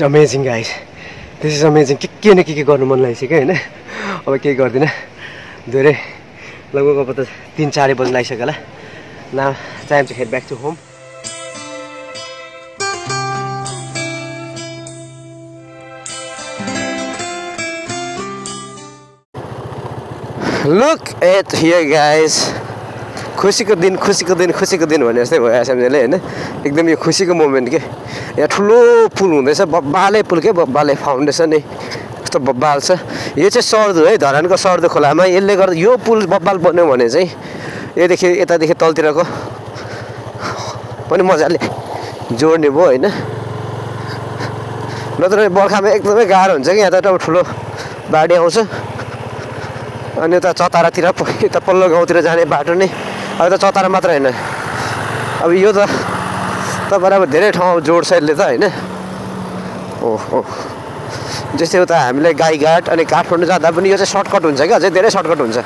Is amazing guys this is amazing के के न के के गर्नु मन लागिसक्यो होइन? अब केही गर्दिनँ। धेरै लगभग अब त तिन चारै बजी लागिसक्यो होला। न टाइम चाहिँ head back to home look at here guys खुसीको दिन खुसीको दिन खुसीको दिन भने जस्तै भयो एसएमजेले होइन? एकदम यो खुसीको मोमेन्ट के यहाँ ठुलो पुल हुँदैछ बब्बाले पुल के? बब्बाले फाउन्डेसन नै। कस्तो बब्बाल छ। यो चाहिँ सर्दो है धरानको सर्दो खोलामा। यसले गर्दा यो पुल बब्बाल बन्यो भने चाहिँ योदेखि यतादेखि तलतिरको पनि मजाले जोड्ने भयो होइन? नत्र बर्खामा एकदमै गाह्रो हुन्छ कि यहाँ त ठुलो बाढी आउँछ। अनि यता चतारातिर यता पल्लो गाउँतिर जाने बाटो नै। अब त चतारा मात्र होइन। अब यो त तपाईँलाई अब धेरै ठाउँ जोड्छ यसले त होइन। ओहो। जस्तै उता हामीलाई गाईघाट अनि काठमाडौँ जाँदा पनि यो चाहिँ सर्टकट हुन्छ क्या अझै धेरै सर्टकट हुन्छ।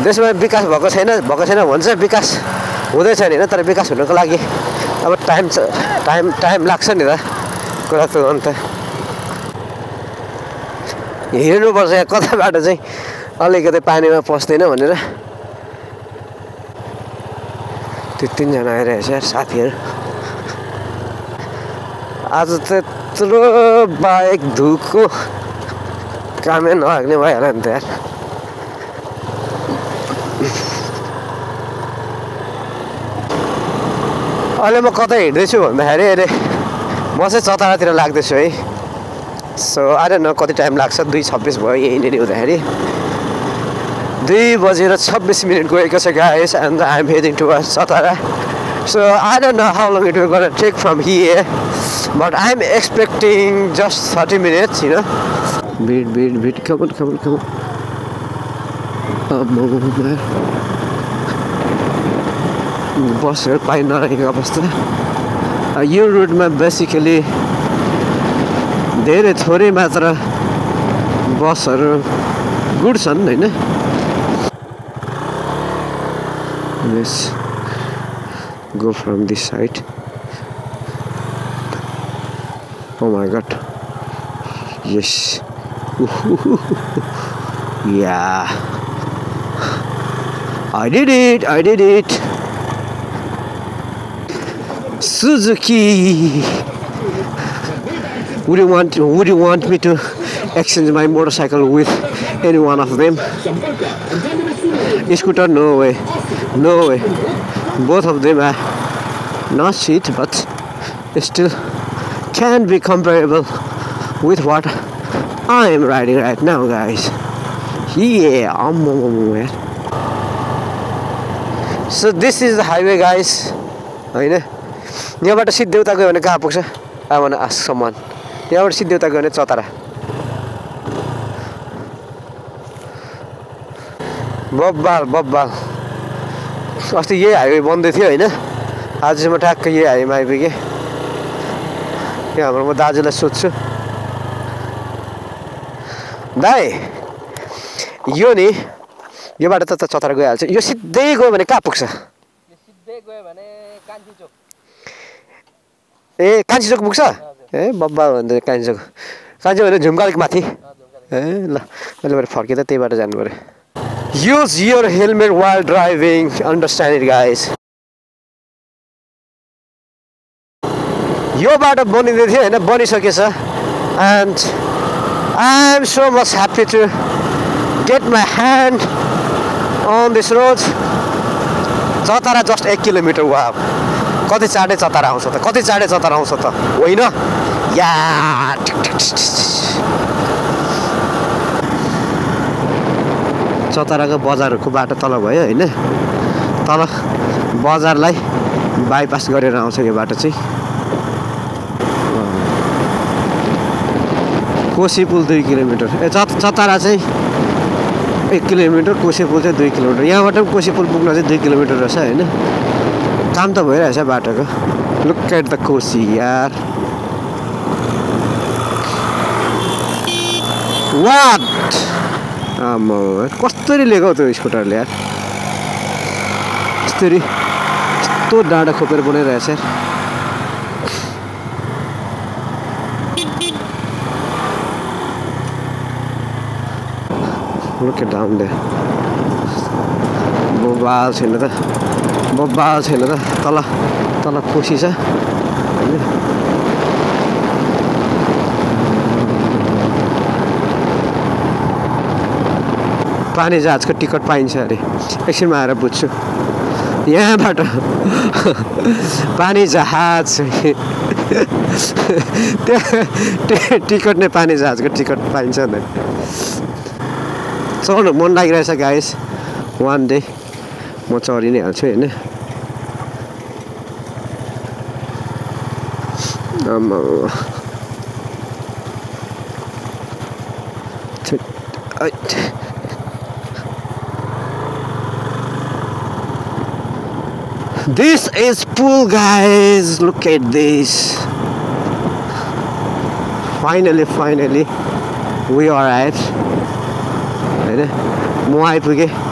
देशमा विकास भएको छैन भएको छैन भन्छ विकास हुँदैछ नि होइन तर विकास हुनको लागि अब टाइम टाइम टाइम लाग्छ नि त। कुरा त अन्त हेर्नुपर्छ यहाँ कताबाट चाहिँ अलिकति पानीमा पस्दैन भनेर। त्यो तिनजना आइरहेछ यार साथीहरू। आज त्यत्रो बाइक धुको कामै नलाग्ने भइहाल्यो नि त यार। अहिले म कतै हिँड्दैछु भन्दाखेरि अहिले म चाहिँ चतारातिर लाग्दैछु है। सो आएर न कति टाइम लाग्छ दुई छब्बिस भयो यहीँनिर हुँदाखेरि। दुई बजेर छब्बिस मिनट गएको छ guys and I am heading to Chatara so don't know how long it will take from here but I am expecting just thirty minutes होइन भिड भिड भिड कमन कमन कमन बसहरू पाइ नरहेको अवस्था यो रुटमा बेसिकली धेरै थोरै मात्र बसहरू गुड छन् होइन गो फ्रम दिस साइड उमा गठ यस Would you want would you want me to exchange my motorcycle with any one of them? Scooter no way. No way. Both of them are not cheap but still can be comparable with what I am riding right now guys. Yeah, um, so this is the highway guys. होइन यहाँबाट सिद्धेउता गयो भने कहाँ पुग्छ I one ask सम्मान यहाँबाट सिद्धेउता गयो भने चतरा। बब्बाल बब्बाल। अस्ति यही हाइवे बन्दै थियो होइन? आज चाहिँ म ठ्याक्क यही हाइवेमा आइपुगेँ। यहाँ हाम्रो म दाजुलाई सोध्छु। दाई यो नि यो बाटो त चतरा गइहाल्छ। यो सिधै गयो भने कहाँ पुग्छ? सिधै ए कान्छी चोक पुग्छ? ए बब्बा भन्छ कान्छी कान्छी भने झुम्का अलिक माथि ए ल मैले भरे फर्किँदा त्यही बाटो जानु पऱ्यो use your helmet while driving understand it guys. यो बाटो बनिँदै थियो होइन बनिसकेछ and I am so much happy to get my hand on this road Chatara just एक किलोमिटर वा कति चाँडै चतारा आउँछ त? कति चाँडै चतारा आउँछ त? होइन? या चतराको बजारहरूको बाटो तल भयो होइन? तल बजारलाई बाइपास गरेर आउँछ यो बाटो चाहिँ। कोसी पुल दुई किलोमिटर। ए चत चतारा चाहिँ एक किलोमिटर कोसी पुल चाहिँ दुई किलोमिटर। यहाँबाट पनि कोसी पुल पुग्न चाहिँ दुई किलोमिटर रहेछ होइन? काम त भइरहेछ बाटोको। लुक एट द कोसी यार वाट आम्मा कसरी लिएको त्यो स्कुटरले यार। मिस्त्री यस्तो डाँडा खोपेर बनाइरहेछ यार। Look at down there. बबाल छैन त। बबाल छैन त तल तल कोसी छ पानी जहाजको टिकट पाइन्छ अरे। एकछिनमा आएर बुझ्छु। यहाँबाट पानी जहाज। त्यहाँ टिकट नै पानी जहाजको टिकट पाइन्छ भने चढ्नु मन लागिरहेछ गाइस वान डे म चढि नै हाल्छु होइन this is pool guys look at this finally finally we are आइट होइन म आइपुगेँ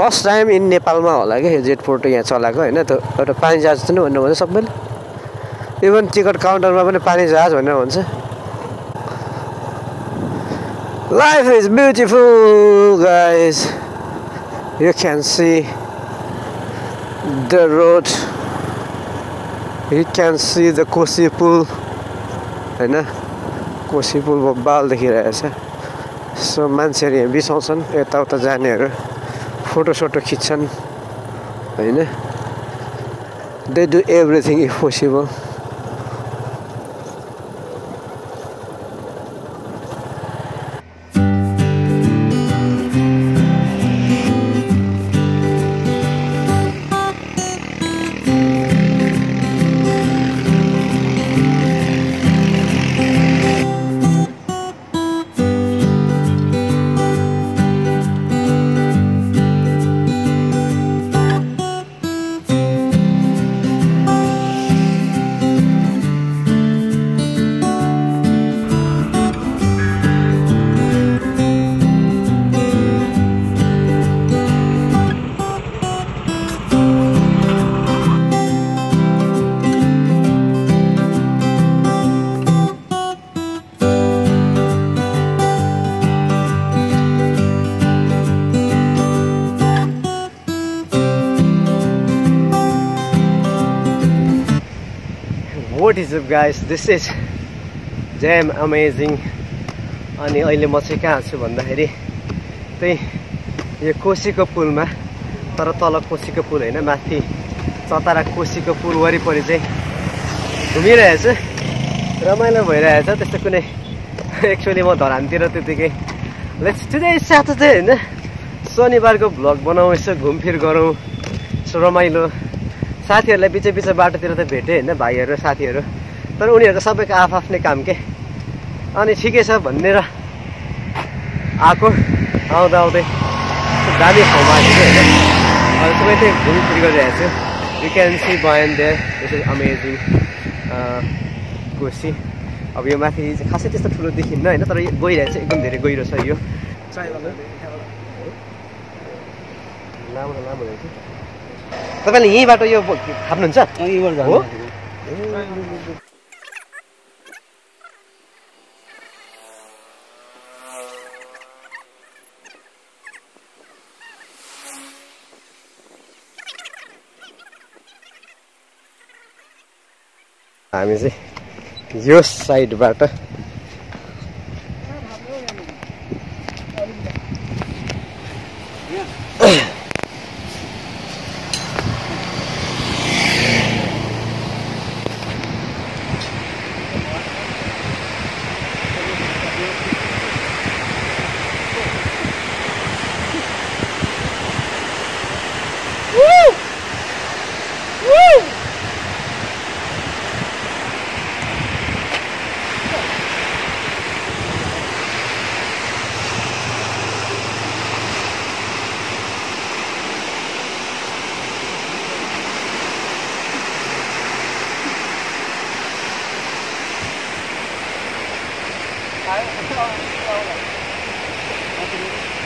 फर्स्ट टाइम इन नेपालमा होला क्या यो जेट पोर्ट यहाँ चलाएको होइन? त एउटा पानी जहाज पनि भन्नु भन्छ सबैले। इभन टिकट काउन्टरमा पनि पानी जहाज भनेर भन्छ। Life is beautiful guys you can see the road you can see the Koshi पुल होइन? कोसी पुल बब्बाल देखिरहेछ सो मान्छेहरू यहाँ बिसाउँछन् यताउता जानेहरू। फोटोसोटो खिच्छन् होइन they do everything if possible what is up guys this is jam amazing अनि अहिले म चाहिँ कहाँ छु भन्दाखेरि त्यही यो कोसीको पुलमा तर तल कोसीको पुल होइन माथि चतारा कोसीको पुल वरिपरि चाहिँ घुमिरहेछु। रमाइलो भइरहेछ त्यस्तो कुनै एक्चुअली म धरानतिर त्यतिकै। लेट्स टुडे स्याटरडे होइन? शनिबारको भ्लग बनाउँ यसो घुमफिर गरौँ। यसो रमाइलो। साथीहरूलाई पछि पछि बाटोतिर त भेटेँ होइन भाइहरू साथीहरू। तर उनीहरूको सबैको आफ्नै काम के? अनि ठिकै छ भनेर आएको आउँदा आउँदै दामी ठाउँमा आएको होइन। अनि सबै त्यही घुमफिर गरिरहेको छु। यु क्यान सी बयान there this is amazing Koshi अब यो माथि चाहिँ खासै त्यस्तो ठुलो देखिन्न होइन तर यो गइरहेको छ एकदम धेरै गहिरो छ यो। लामो लामो रहेछ तपाईँले यहीँबाट यो थाप्नुहुन्छ हामी चाहिँ यो साइडबाट 哎，我们到目标了。好的。